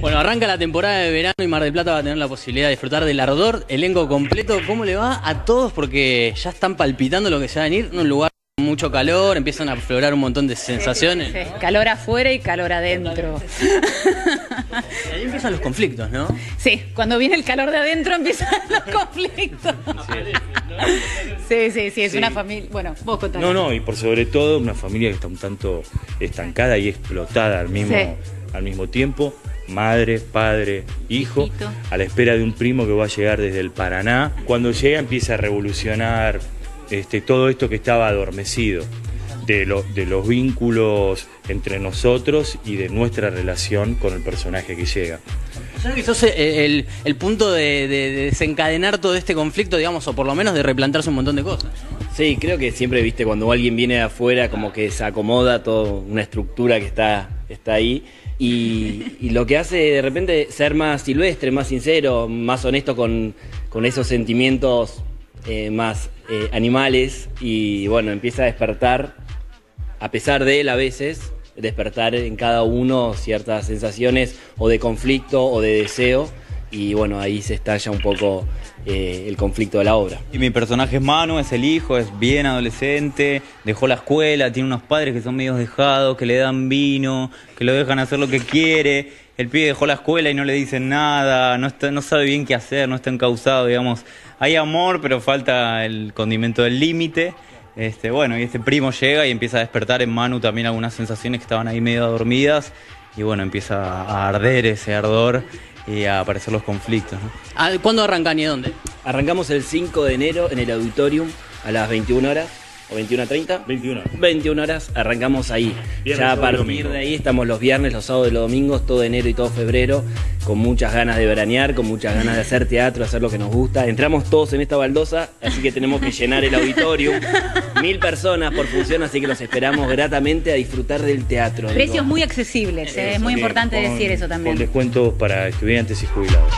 Bueno, arranca la temporada de verano y Mar del Plata va a tener la posibilidad de disfrutar del ardor, elenco completo. ¿Cómo le va a todos? Porque ya están palpitando lo que se va a venir en un lugar con mucho calor, empiezan a aflorar un montón de sensaciones. Sí, calor afuera y calor adentro. Y ahí empiezan los conflictos, ¿no? Sí, cuando viene el calor de adentro empiezan los conflictos. Sí, sí, sí, es Sí. una familia. Bueno, vos contás. No, no, y por sobre todo una familia que está un tanto estancada y explotada al mismo, Sí. al mismo tiempo. Madre, padre, hijo, Hijito. a la espera de un primo que va a llegar desde el Paraná. Cuando llega empieza a revolucionar este, todo esto que estaba adormecido, de, lo- de los vínculos entre nosotros y de nuestra relación con el personaje que llega. O sea que sos eh, el, el punto de, de- de desencadenar todo este conflicto, digamos, o por lo menos de replantarse un montón de cosas. Sí, creo que siempre, viste, cuando alguien viene de afuera, como que se acomoda toda una estructura que está, está ahí. Y, lo que hace de repente ser más silvestre, más sincero, más honesto con, con esos sentimientos eh, más eh, animales. Y bueno, empieza a despertar, a pesar de él a veces, despertar en cada uno ciertas sensaciones o de conflicto o de deseo. Y bueno, ahí se estalla un poco eh, el conflicto de la obra. Y mi personaje es Manu, es el hijo, es bien adolescente, dejó la escuela, tiene unos padres que son medio dejados, que le dan vino, que lo dejan hacer lo que quiere. El pibe dejó la escuela y no le dicen nada, no, está, no sabe bien qué hacer, no está encausado, digamos. Hay amor, pero falta el condimento del límite. Este, bueno, y este primo llega y empieza a despertar en Manu también algunas sensaciones que estaban ahí medio dormidas. Y bueno, empieza a arder ese ardor y a aparecer los conflictos. ¿no? Ah, ¿Cuándo arrancan y dónde? Arrancamos el 5 de enero en el auditorium a las 21 horas o 21.30. 21. 21 horas, arrancamos ahí. Viernes, ya a partir de ahí estamos los viernes, los sábados y los domingos, todo enero y todo febrero, con muchas ganas de veranear, con muchas ganas de hacer teatro, hacer lo que nos gusta. Entramos todos en esta baldosa, así que tenemos que llenar el auditorium. Mil personas por función, así que los esperamos gratamente a disfrutar del teatro. Precios digo. muy accesibles, eh, es muy Bien, importante con- decir eso también. Con descuentos para estudiantes y jubilados.